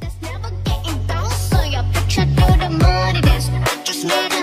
That's never getting down, so your picture to the mud it is. I just made